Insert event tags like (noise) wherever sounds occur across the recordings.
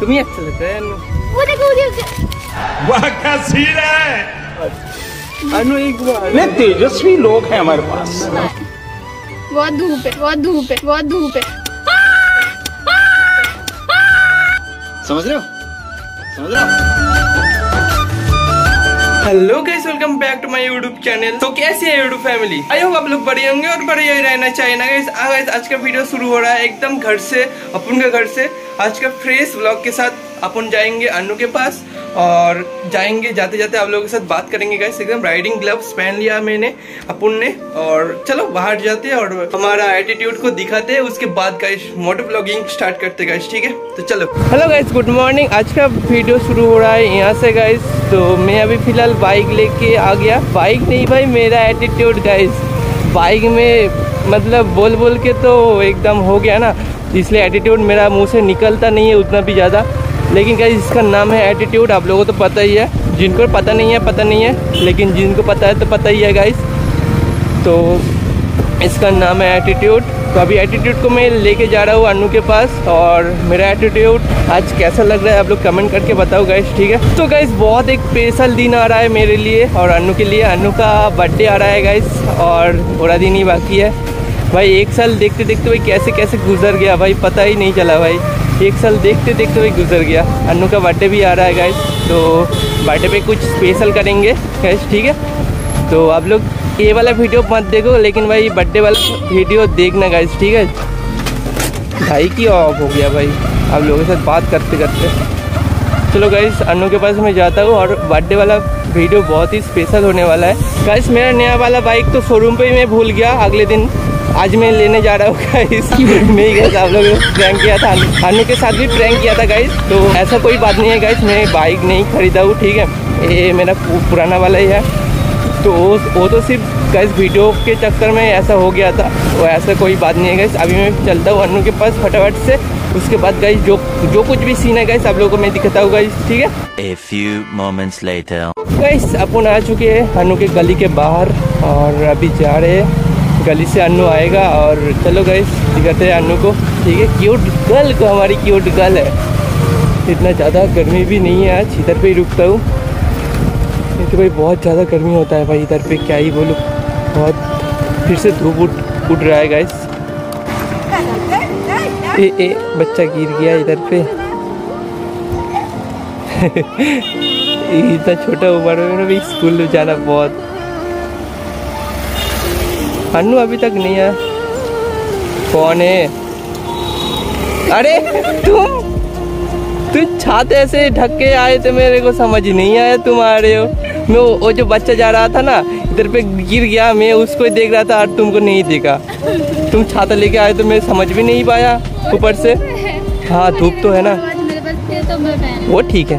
तुम ही अच्छा लगता है वो देखो वाह क्या सीन है अनु एक बार तेजस्वी लोग हैं हमारे पास। बहुत धूप है बहुत धूप है बहुत धूप है। समझ रहे हो? समझ रहे हो? Hello guys welcome back to my YouTube channel तो कैसे है यूट्यूब फैमिली आई होप आप लोग बढ़िया होंगे और बढ़िया ही रहना चाहिए ना गाइस गाइस आज का वीडियो शुरू हो रहा है एकदम घर से, अपन के घर से. आज का फ्रेश व्लॉग के साथ अपन जाएँगे अनु के पास. और जाएँगे, जाते जाते आप लोगों के साथ बात करेंगे गाइस एकदम राइडिंग ग्लव्स पहन लिया मैंने, अपन ने। और चलो, बाहर जाते हैं और हमारा एटीट्यूड को दिखाते हैं। उसके बाद गाइस मोटर ब्लॉगिंग स्टार्ट करते गाइस ठीक है? तो चलो। हेलो गाइस गुड मॉर्निंग आज का वीडियो शुरू हो रहा है यहाँ से गाइस तो मैं अभी फ़िलहाल बाइक लेके आ गया। बाइक नहीं भाई, मेरा एटीट्यूड गाइस बाइक में मतलब बोल बोल के तो एकदम हो गया ना। इसलिए एटीट्यूड मेरा मुँह से निकलता नहीं है उतना भी ज़्यादा। लेकिन गाइस इसका नाम है एटीट्यूड आप लोगों को तो पता ही है। जिनको पता नहीं है, पता नहीं है, लेकिन जिनको पता है तो पता ही है गाइस तो इसका नाम है एटीट्यूड तो अभी एटीट्यूड को मैं लेके जा रहा हूँ अनु के पास, और मेरा एटीट्यूड आज कैसा लग रहा है, आप लोग कमेंट करके बताओ गाइस ठीक है? तो गाइस बहुत एक स्पेशल दिन आ रहा है मेरे लिए, और अनु के लिए। अनु का बर्थडे आ रहा है गाइस और थोड़ा दिन ही बाकी है। भाई, एक साल देखते देखते भाई कैसे कैसे गुजर गया, भाई, पता ही नहीं चला भाई। एक साल देखते देखते भाई गुजर गया। अनु का बर्थडे भी आ रहा है गाइस तो बर्थडे पे कुछ स्पेशल करेंगे गाइस ठीक है? तो आप लोग ये वाला वीडियो मत देखो, लेकिन भाई बर्थडे वाला वीडियो देखना गाइस ठीक है? भाई की ऑफ़ हो गया भाई। आप लोगों के साथ बात करते करते। चलो गाइस अनु के पास मैं जाता हूँ और बर्थडे वाला वीडियो बहुत ही स्पेशल होने वाला है। गाइस मेरा नया वाला बाइक तो शोरूम पे ही मैं भूल गया, अगले दिन। आज मैं लेने जा रहा हूँ गाइस मैं गाइस आप लोगों ने प्रैंक किया था. अनु के साथ भी प्रैंक किया था गाइस तो ऐसा कोई बात नहीं है गाइस मैं बाइक नहीं खरीदा हूँ ठीक है? ये मेरा पुराना वाला ही है. तो वो तो सिर्फ़ गैस वीडियो के चक्कर में ऐसा हो गया था. वो ऐसा कोई बात नहीं है गैस अभी मैं चलता हूँ अनु के पास फटाफट से. उसके बाद गैस जो जो कुछ भी सीन है गैस आप लोगों को मैं दिखाता हूँ गैस ठीक है? A few moments later. Guys अपन आ चुके हैं अनु के गली के बाहर और अभी जा रहे हैं गली से अनु आएगा और चलो गैस दिखाते हैं अनु को। ठीक है क्यूट गर्ल को हमारी क्यूट गर्ल है। इतना ज़्यादा गर्मी भी नहीं है आज, इधर पे ही रुकता हूँ। नहीं तो भाई, बहुत ज़्यादा गर्मी होता है भाई इधर पे, क्या ही बोलूँ। बहुत, फिर से धूप उठ उठ रहा है गाइस ए ए, बच्चा गिर गया इधर पे। (laughs) इतना छोटा उम्र में भाई, स्कूल जाना बहुत अनु अभी तक नहीं आया। कौन है? अरे तुम तुम छात ऐसे ढक के आए थे मेरे को समझ नहीं आया तुम आ रहे हो। मैं वो, जो बच्चा जा रहा था ना इधर पे गिर गया मैं उसको ही देख रहा था और तुमको नहीं देखा। तुम छाता लेके आए तो मैं समझ भी नहीं पाया ऊपर से। हाँ धूप तो है ना। वो ठीक है।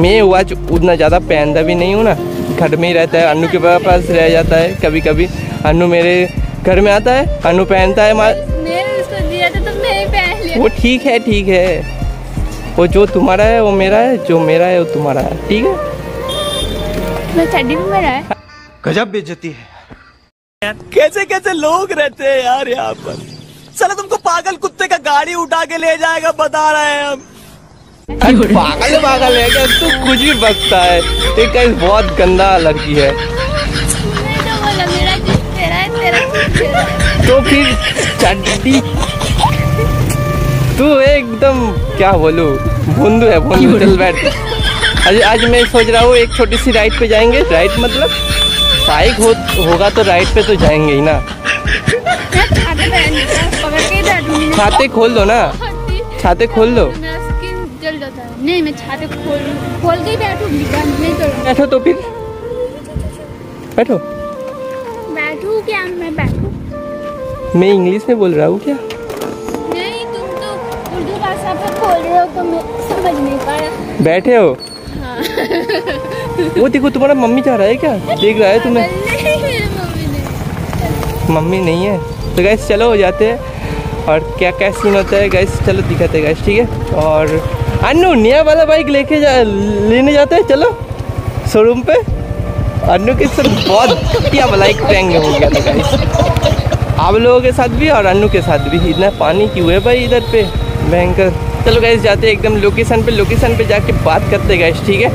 मैं वॉच उतना ज़्यादा पहनता भी नहीं हूँ ना। घर में ही रहता है अनु के पास रह जाता है कभी कभी अनु मेरे घर में आता है अनु पहनता है मा- दिया था तो मैं पहन लिया। वो ठीक है ठीक है। वो जो तुम्हारा है वो मेरा है जो मेरा है वो तुम्हारा है ठीक है? भी मेरा है। गजब बेचती है। कैसे कैसे लोग रहते हैं यार यहाँ पर? चलो तुमको पागल कुत्ते का गाड़ी उठा के ले जाएगा बता रहे हैं हम। पागल पागल है क्या? तू कुछ भी बकता है। एक बहुत गंदा लड़की है मैं तो बोला मेरा किस तेरा है तेरा किस तेरा है तो फिर चड्डी तू एकदम क्या बोलू? बंधु है बंधु चल बैठ। आज आज मैं सोच रहा हूँ एक छोटी सी राइड पे जाएँगे। राइड मतलब बाइक हो, होगा तो राइड पे तो जाएँगे ही ना। छाते खोल दो ना। छाते खोल दो। मेरा स्किन जल जाता है नहीं मैं छाते खोल खोल के बैठूँगी नहीं बैठो तो फिर। बैठो। बैठू क्या? मैं बैठू। मैं इंग्लिश में बोल रहा हूँ क्या? नहीं तुम तो उर्दू भाषा पे बोल रहे हो तो मैं समझ नहीं पाया। बैठे हो? वो देखो तुम्हारा मम्मी जा रहा है क्या? देख रहा है तुम्हें? मम्मी नहीं। है। तो गैस चलो हो जाते हैं। और क्या क्या सीन होता है? गैस चलो दिखाते हैं गैस ठीक है? और अनु नया वाला बाइक लेके जा लेने जाते हैं? चलो शोरूम पे। अनु के साथ बहुत क्या वाला एक प्रैंक हो गया था गैस आप लोगों के साथ भी और अनु के साथ भी। इतना पानी क्यों है भाई इधर पे? भयंकर। चलो गाइस जाते हैं एकदम लोकेशन पे। लोकेशन पे जाके बात करते गाइस ठीक है?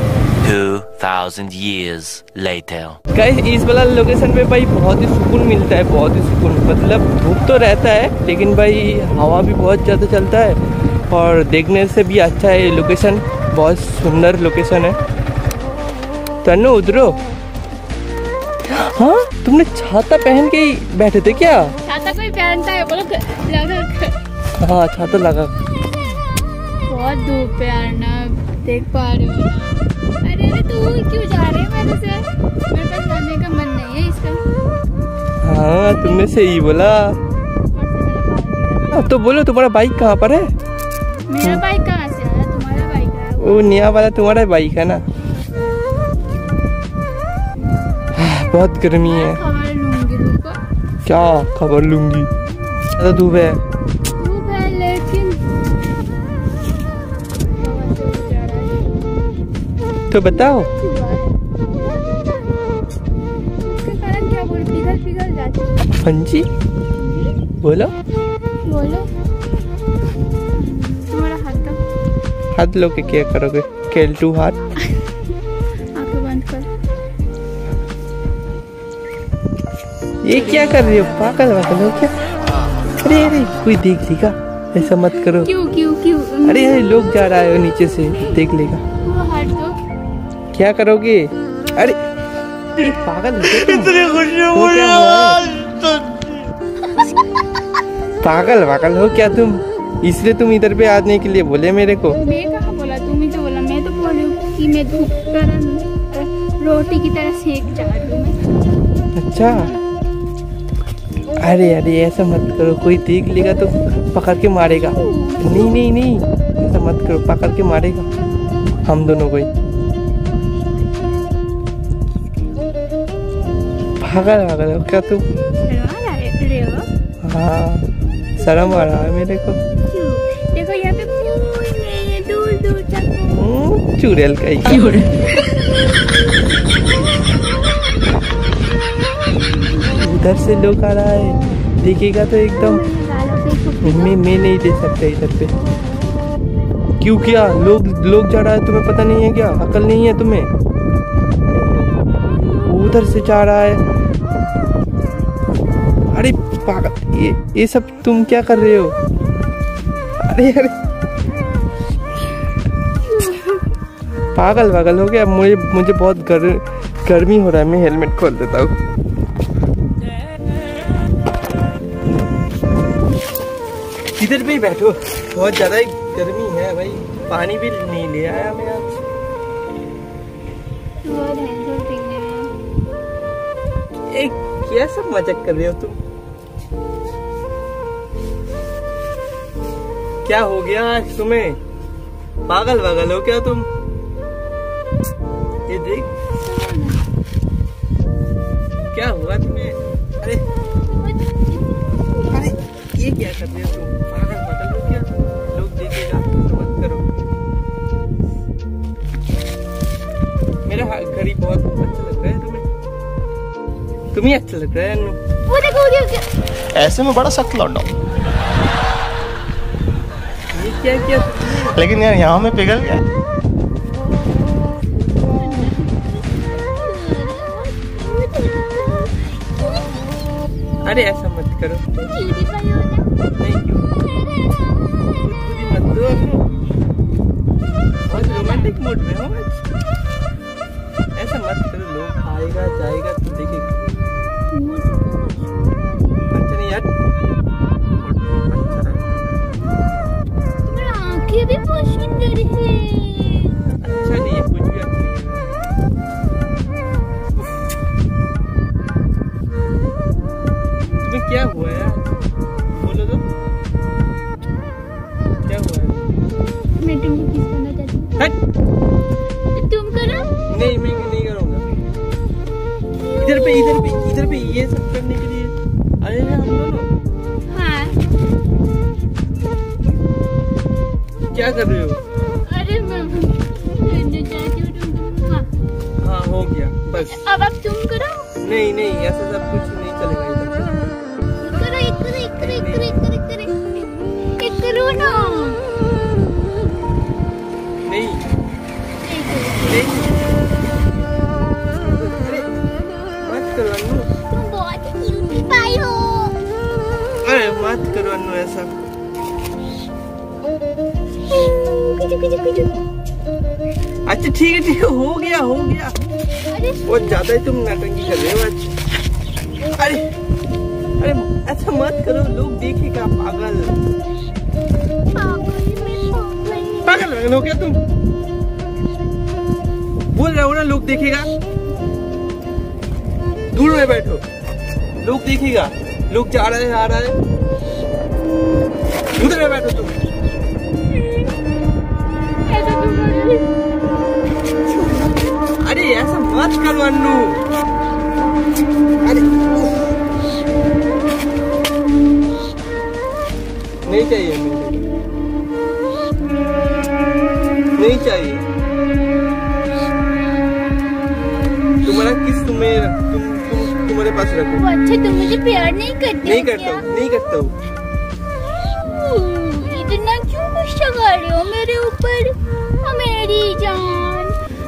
2000 years later. गाइस इस वाला लोकेशन पे भाई बहुत ही सुकून मिलता है बहुत ही सुकून। मतलब धूप तो रहता है लेकिन भाई हवा भी बहुत ज़्यादा चलता है। और देखने से भी अच्छा है ये लोकेशन बहुत सुंदर लोकेशन है। तनु उधरो हाँ? तुमने छाता पहन के ही बैठे थे क्या? छाता कोई पहनता है बोलो लगा हाँ छाता लगा बहुत धूप है अर्नब देख पा रहे हो ना। अरे अरे तू क्यों जा रहे है मेरे से? मेरे पास जाने का मन नहीं है इसका। हाँ तुमने सही बोला। अब तो बोलो तुम्हारा बाइक कहाँ पर है? मेरा बाइक कहाँ से आया? तुम्हारा बाइक आया वो नया वाला तुम्हारा बाइक है ना। बहुत गर्मी है। लूँगी क्या खबर लूँगी? ज़्यादा धूप है। तो बताओ। है। जी बोलो। बोलो। तुम्हारा हाथ तक हाथ लो के क्या करोगे? केल्टू हाथ। ये क्या कर रही हो? पागल वागल हो क्या? अरे अरे कोई देख लेगा ऐसा मत करो। क्यों क्यों क्यों? अरे अरे लोग जा रहा है नीचे से देख लेगा। वो हट दो। क्या करोगे? अरे पागल क्या तुम? क्या हुआ है? पागल पागल हो क्या तुम? इसलिए तुम इधर पे आने के लिए बोले मेरे को। मैं कहाँ बोला? तुम ही तो बोला मैं तो बोल रही हूँ कि मैं धूप रोटी की तरह सेक जा रही हूँ अच्छा। अरे अरे ऐसा मत करो कोई देख लेगा तो पकड़ के मारेगा। नहीं नहीं नहीं ऐसा मत करो पकड़ के मारेगा। हम दोनों को ही। पागल हो क्या तुम? हो शर्म आ रहा है मेरे को। क्यों? देखो यहाँ पे फूल है दूर दूर तक। हम्म, चुड़ैल का ही। उधर से लोग आ रहा है। देखेगा तो एकदम मैं मैं नहीं दे सकता इधर पे। क्यों क्या? लोग लोग जा रहा है तुम्हें पता नहीं है क्या? अकल नहीं है तुम्हें? उधर से जा रहा है। अरे पागल ये ये सब तुम क्या कर रहे हो? अरे अरे। पागल पागल हो गया। मुझे मुझे बहुत गर, गर्मी हो रहा है। मैं हेलमेट खोल देता हूँ। ही बैठो। बहुत ज़्यादा ही गर्मी है भाई। पानी भी नहीं ले आया मैं आज। एक क्या सब मज़ाक कर रहे हो तुम? क्या हो गया आज तुम्हें? पागल पागल हो क्या तुम? ये देख। क्या हुआ तुम्हें? अरे अरे ये क्या कर रहे हो तुम? पागल घड़ी बहुत अच्छा लग रहा है तुम्हें। तुम्हें अच्छा लग रहा है वो देखो वो देखो। ऐसे में बड़ा सख्त लौटा। ये क्या किया? तुमने लेकिन यार यहाँ में पिघल गया। अरे ऐसा मत करो। नहीं। क्यों ही मत दो बहुत रोमांटिक मूड में हो। आज ऐसा मत करो, लोग आएगा जाएगा तो देखेगा। अच्छा नहीं यार। आँखें भी बहुत सुंदर है। क्या कर रहे हो? अरे हाँ हो गया बस। अब आप तुम करो। नहीं नहीं ऐसा सब कुछ नहीं चलेगा नहीं। मत करो ऐसा। अच्छा ठीक है ठीक है हो गया हो गया। बहुत ज़्यादा ही तुम नाटंकी कर रहे हो आज। अरे अरे ऐसा मत करो लोग देखेगा पागल पागल लगन हो क्या तुम। बोल रहे हो ना लोग देखेगा। दूर में बैठो। लोग देखेगा। लोग जा रहे हैं आ रहे हैं। उधर में बैठो तुम। अरे ऐसा मत करो अन्नू अरे नहीं चाहिए नहीं चाहिए। तुम्हारा किस तुम्हें तुम तुम तुम्हारे पास रखो। अच्छा तुम मुझे प्यार नहीं करते नहीं करता हूँ नहीं करता हूँ। गुस्सा रहे हो मेरे ऊपर मेरी जान।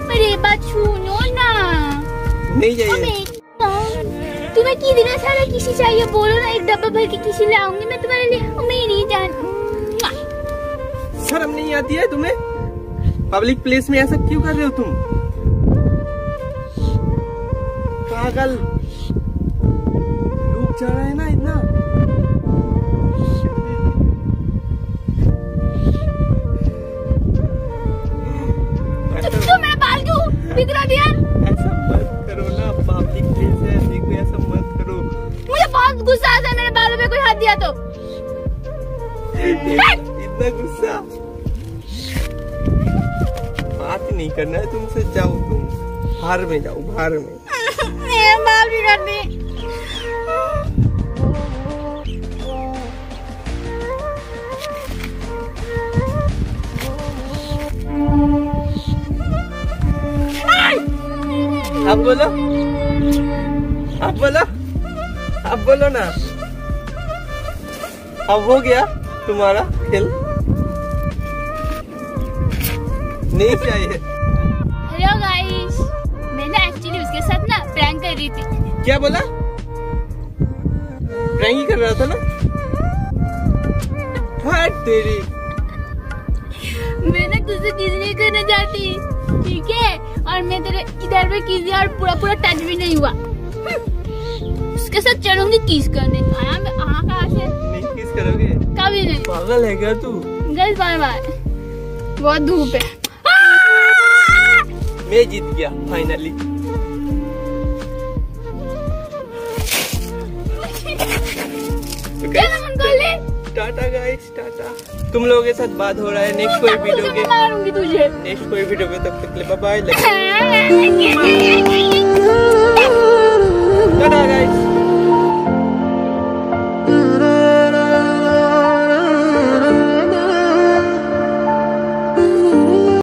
मेरी बात सुनो ना। नहीं चाहिए जान तुम्हें कितना सारा किसी चाहिए बोलो ना एक डब्बा भर के किसी लाऊँगी मैं तुम्हारे लिए मेरी जान। शर्म नहीं आती है तुम्हें? पब्लिक प्लेस में ऐसा क्यों कर रहे हो तुम? पागल। लोग जा रहे हैं ना ऐसा मत करो ना पब्लिक प्लेस है देखो ऐसा मत करो। मुझे बहुत गुस्सा आता है मेरे बालों पे कोई हाथ दिया तो। इतना गुस्सा? बात नहीं करना है तुमसे जाओ तुम। बाहर में जाओ बाहर में। (laughs) मेरे बाल बिगड़ दिए आप बोलो। आप बोलो। आप बोलो ना। अब हो गया तुम्हारा खेल। नहीं चाहिए। हेलो गाइस मैंने एक्चुअली उसके साथ ना प्रैंक कर रही थी। क्या बोला? प्रैंक ही कर रहा था ना? हट तेरी? मैंने तुझसे किस नहीं करना चाहती। ठीक है? और मैं तेरे इधर पे किस दिया और पूरा पूरा टच भी नहीं हुआ। उसके साथ चलूँगी किस करने। आया मैं कहाँ से? नहीं किस करोगे? कभी नहीं। पागल है क्या तू? गैस बाय बाय बहुत धूप है। मैं जीत गया फाइनली टाटा गाइस टाटा। तुम लोगों के साथ बात हो रहा है नेक्स्ट कोई वीडियो के मारूँगी तुझे। नेक्स्ट कोई वीडियो में तब तक के लिए बाय बाय टाटा गाइस